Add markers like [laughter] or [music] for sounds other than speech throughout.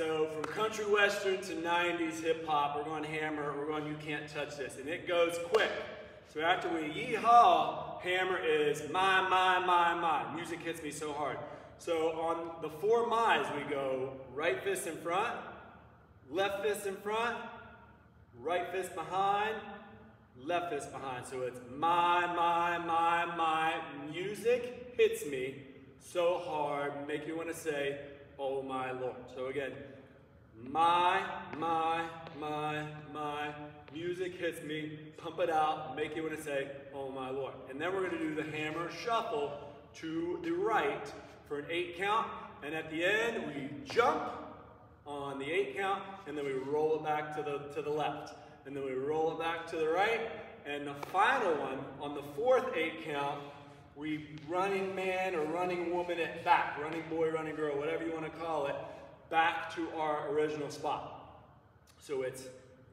so from country western to 90s hip hop, we're going to hammer, we're going you can't touch this, and it goes quick. So after we yeehaw, hammer is my, my, my, my. Music hits me so hard. So on the four my's, we go right fist in front, left fist in front, right fist behind, left fist behind. So it's my, my, my, my. Music hits me so hard, make you want to say, oh my Lord. So again, my, my, my, my. Music hits me, pump it out, make you want to say, oh my Lord. And then we're going to do the hammer shuffle to the right for an eight count. And at the end, we jump on the eight count, and then we roll it back to the, to the left. And then we roll it back to the right. And the final one, on the fourth eight count, we running man or running woman it back, running boy, running girl, whatever you want to call it, back to our original spot. So it's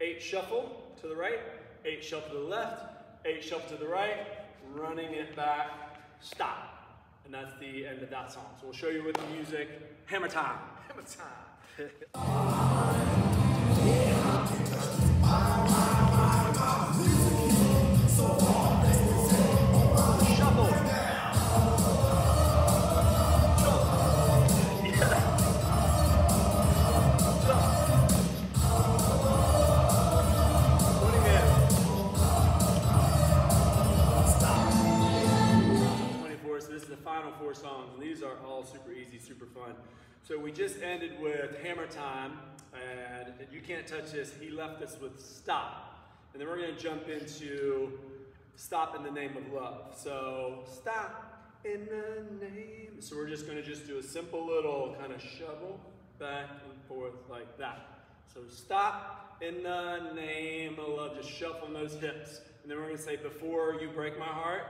eight shuffle to the right, eight shuffle to the left, eight shuffle to the right, running it back, stop. And that's the end of that song. So we'll show you with the music. Hammer time. Hammer time. [laughs] four songs, and these are all super easy, super fun. So we just ended with Hammer Time, and You Can't Touch This. He left us with Stop. And then we're to jump into Stop in the Name of Love. So, Stop in the name. So we're just to just do a simple little kind of shovel back and forth like that. So stop in the name of love. Just shuffling those hips. And then we're to say, before you break my heart,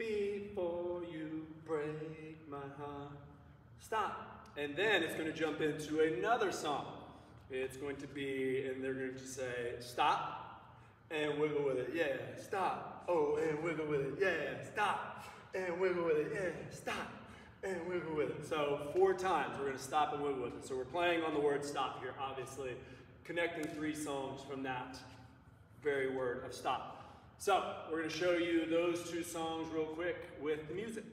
before you break my heart. Stop. And then it's going to jump into another song. It's going to be, and they're going to say, stop, and wiggle with it. Yeah, stop. Oh, and wiggle with it. Yeah, stop, and wiggle with it. Yeah, stop, and wiggle with it. So four times we're going to stop and wiggle with it. So we're playing on the word stop here, obviously, connecting three songs from that very word of stop. So we're going to show you those two songs real quick with the music.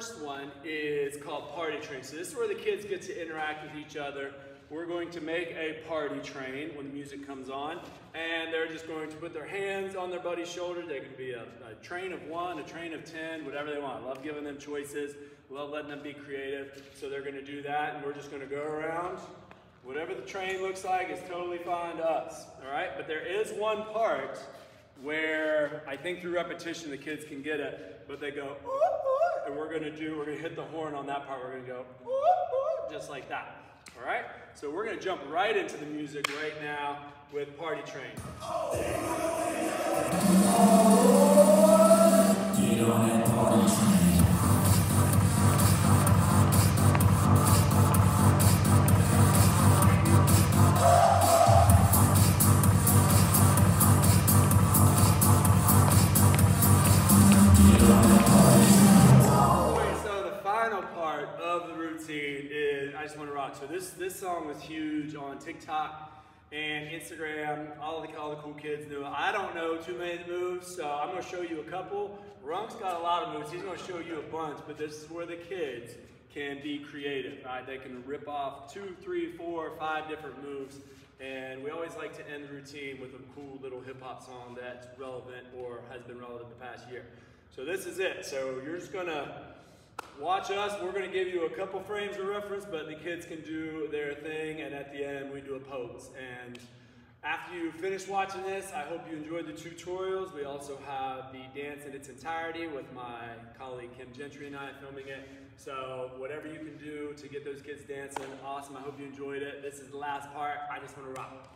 First one is called Party Train. So this is where the kids get to interact with each other. We're going to make a party train when the music comes on, and they're just going to put their hands on their buddy's shoulder. They can be a, a train of one, a train of 10, whatever they want. Love giving them choices. Love letting them be creative. So they're going to do that, and we're just going to go around. Whatever the train looks like is totally fine to us, all right? But there is one part where I think through repetition the kids can get it, but they go, ooh, ooh, and we're gonna do, we're gonna hit the horn on that part, we're gonna go, ooh, just like that. All right? So we're gonna jump right into the music right now with Party Train. Get Just Want to Rock. So this, this song was huge on TikTok and Instagram. All the, all the cool kids knew it. I don't know too many moves, so I'm going to show you a couple. Runk's got a lot of moves. He's to show you a bunch, but this is where the kids can be creative. Right? They can rip off two, three, four, five different moves. And we always like to end the routine with a cool little hip hop song that's relevant or has been relevant the past year. So this is it. So you're just gonna watch us. We're going to give you a couple frames of reference, but the kids can do their thing, and at the end, we do a pose. And after you finish watching this, I hope you enjoyed the tutorials. We also have the dance in its entirety with my colleague Kim Gentry and I filming it. So whatever you can do to get those kids dancing, awesome. I hope you enjoyed it. This is the last part. I just want to rock.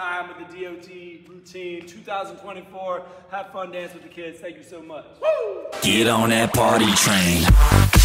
Time with the DoD routine 2024. Have fun dance with the kids. Thank you so much. Woo! Get on that party train.